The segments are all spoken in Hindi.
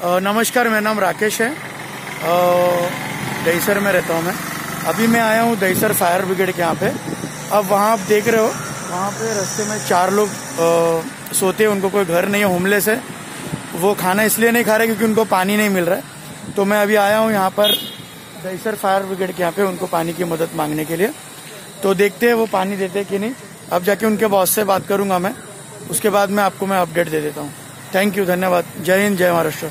नमस्कार, मेरा नाम राकेश है। दहीसर में रहता हूँ मैं। अभी मैं आया हूँ दहीसर फायर ब्रिगेड के यहाँ पे। अब वहाँ आप देख रहे हो, वहाँ पे रास्ते में चार लोग सोते हैं। उनको कोई घर नहीं है होमलेस है। वो खाना इसलिए नहीं खा रहे क्योंकि उनको पानी नहीं मिल रहा है। तो मैं अभी आया हूँ यहाँ पर दहीसर फायर ब्रिगेड के यहाँ पे उनको पानी की मदद मांगने के लिए। तो देखते हैं वो पानी देते कि नहीं। अब जाके उनके बॉस से बात करूँगा मैं। उसके बाद मैं आपको मैं अपडेट दे देता हूँ। थैंक यू धन्यवाद। जय हिंद, जय महाराष्ट्र।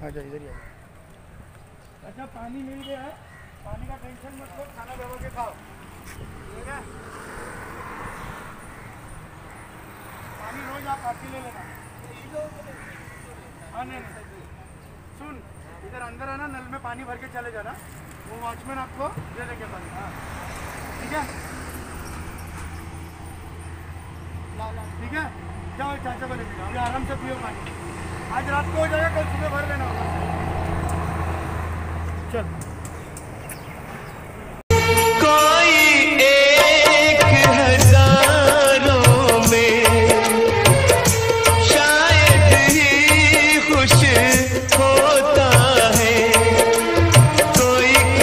हाँ इधर ही। अच्छा पानी मिल गया है। पानी का टेंशन मत लो, खाना दबा के खाओ। ठीक है? पानी रोज आप आके ले लेना। हाँ नहीं नहीं। सुन, इधर अंदर आना, नल में पानी भर के चले जाना। वो वॉचमैन आपको दे देंगे पानी। हाँ। ठीक है? ठीक है? जाओ, चाचा को ले आराम से पियो पानी। आज रात को हो जाएगा, कल सुबह भर लेना होगा। चल।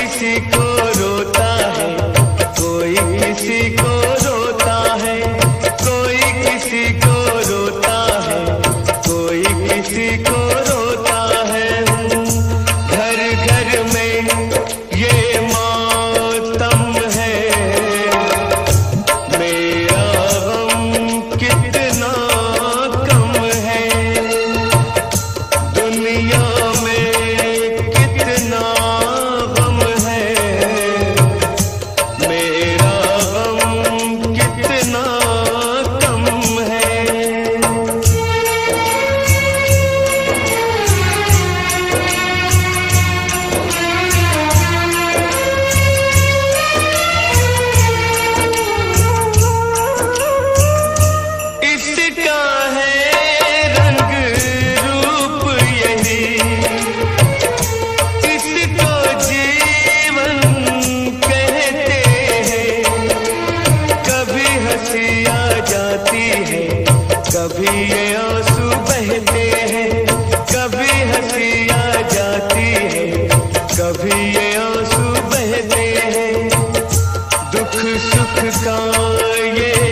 किसी को रोता है, कोई किसी को कभी हँसी आ जाती है कभी ये आँसू बहते हैं। दुख सुख का ये